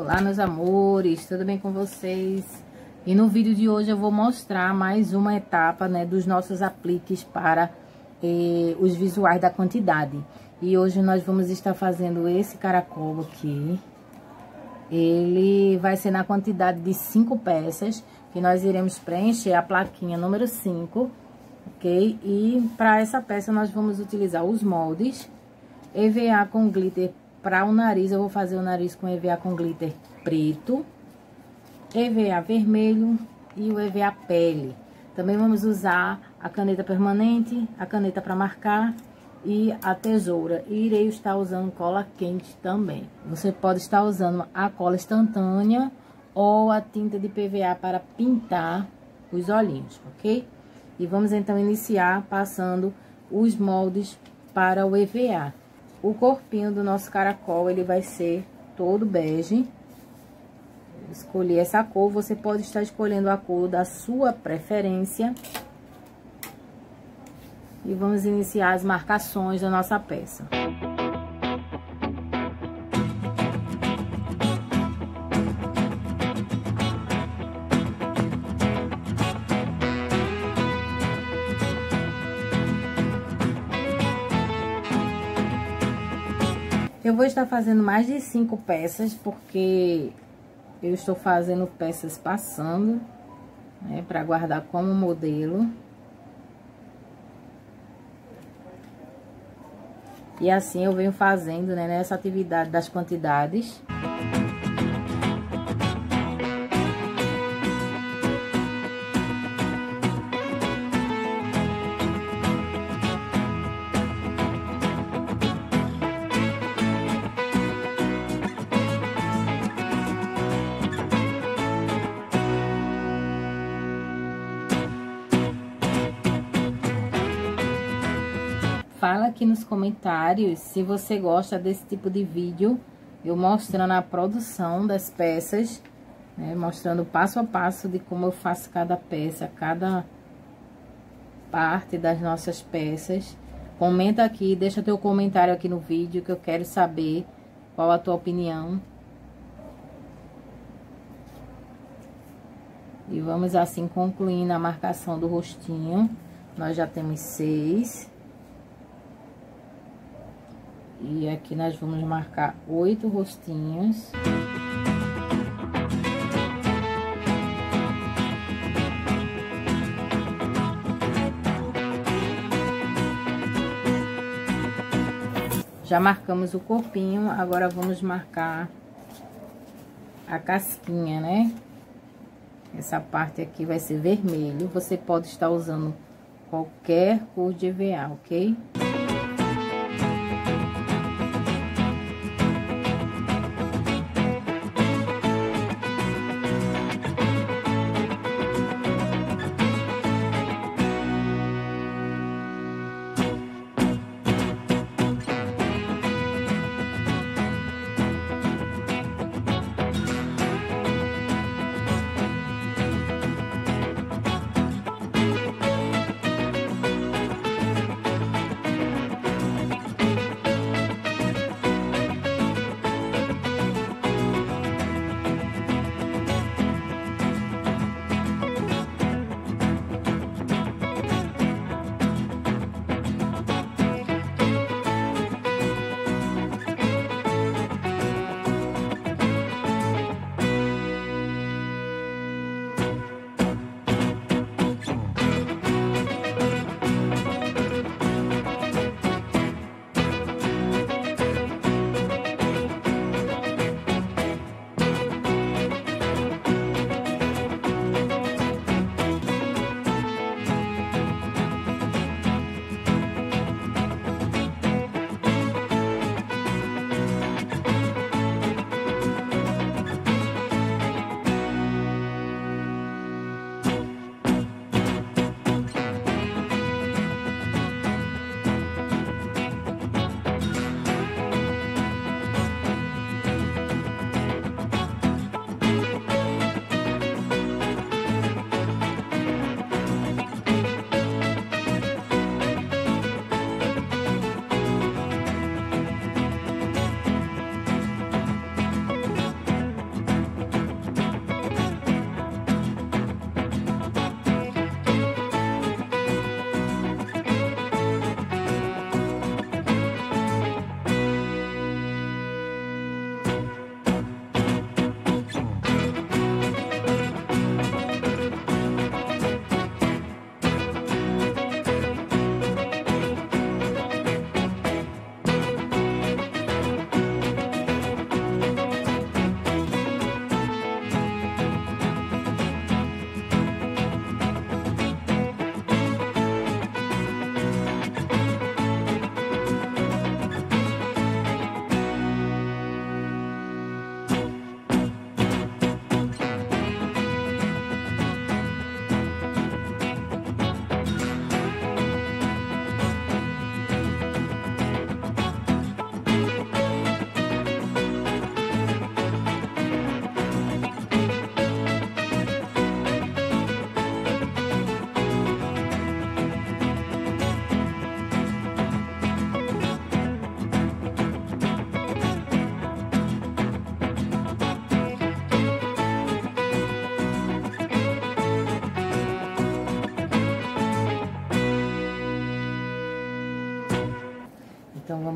Olá, meus amores, tudo bem com vocês? E no vídeo de hoje eu vou mostrar mais uma etapa, né, dos nossos apliques para eh, os visuais da quantidade. E hoje nós vamos estar fazendo esse caracol aqui. Ele vai ser na quantidade de cinco peças, que nós iremos preencher a plaquinha número 5, ok? E para essa peça nós vamos utilizar os moldes, EVA com glitter para o nariz, eu vou fazer o nariz com EVA com glitter preto, EVA vermelho e o EVA pele. Também vamos usar a caneta permanente, a caneta para marcar e a tesoura. E irei estar usando cola quente também. Você pode estar usando a cola instantânea ou a tinta de PVA para pintar os olhinhos, ok? E vamos então iniciar passando os moldes para o EVA. O corpinho do nosso caracol, ele vai ser todo bege. Escolhi essa cor, você pode estar escolhendo a cor da sua preferência. E vamos iniciar as marcações da nossa peça. Eu vou estar fazendo mais de cinco peças, porque eu estou fazendo peças passando, né, para guardar como modelo. E assim eu venho fazendo, né, nessa atividade das quantidades. Fala aqui nos comentários se você gosta desse tipo de vídeo, eu mostrando a produção das peças, né, mostrando passo a passo de como eu faço cada peça, cada parte das nossas peças. Comenta aqui, deixa teu comentário aqui no vídeo que eu quero saber qual a tua opinião. E vamos assim concluindo a marcação do rostinho. Nós já temos seis. E aqui nós vamos marcar oito rostinhos. Já marcamos o corpinho, agora vamos marcar a casquinha, né? Essa parte aqui vai ser vermelho. Você pode estar usando qualquer cor de EVA, ok?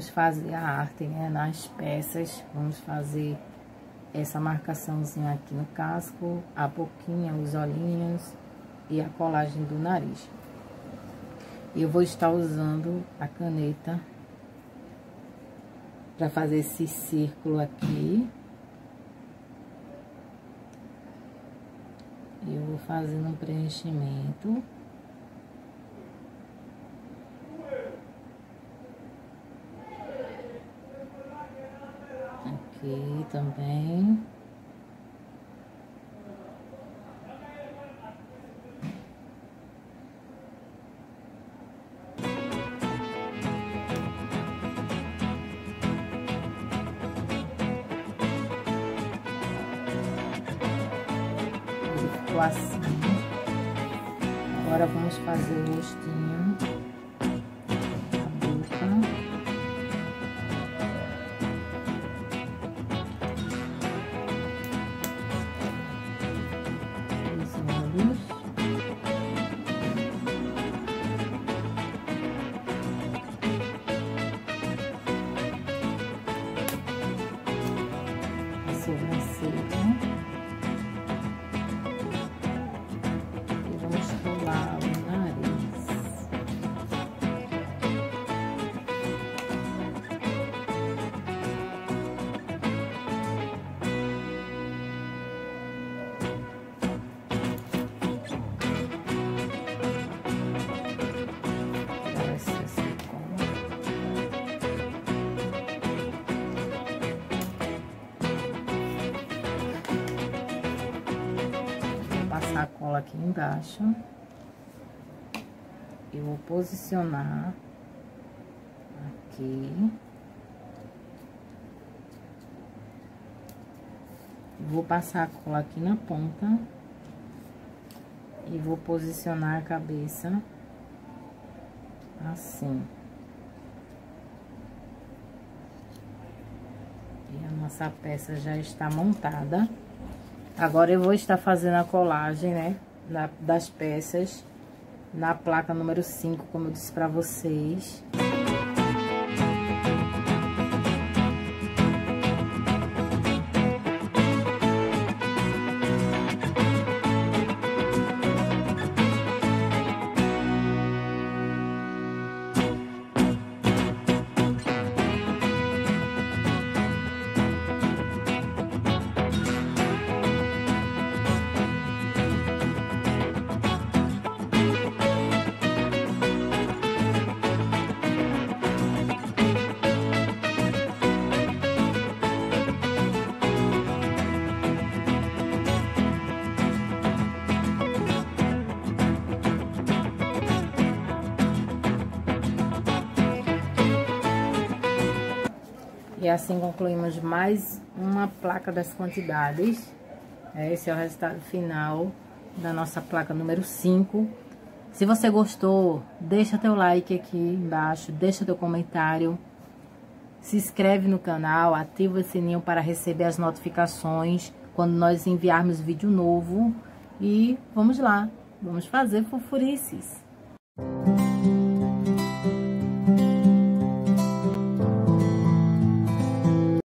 Vamos fazer a arte, né, nas peças. Vamos fazer essa marcaçãozinha aqui no casco, a boquinha, os olhinhos e a colagem do nariz. Eu vou estar usando a caneta para fazer esse círculo aqui. Eu vou fazendo um preenchimento. Aqui também. ficou assim. Agora vamos fazer o rostinho, a cola aqui embaixo. Eu vou posicionar aqui. Vou passar a cola aqui na ponta. E vou posicionar a cabeça assim. E a nossa peça já está montada. Agora eu vou estar fazendo a colagem, né, das peças na placa número 5, como eu disse pra vocês. E assim concluímos mais uma placa das quantidades. Esse é o resultado final da nossa placa número 5. Se você gostou, deixa teu like aqui embaixo, deixa teu comentário. Se inscreve no canal, ativa o sininho para receber as notificações quando nós enviarmos vídeo novo. E vamos lá, vamos fazer fofurices. Música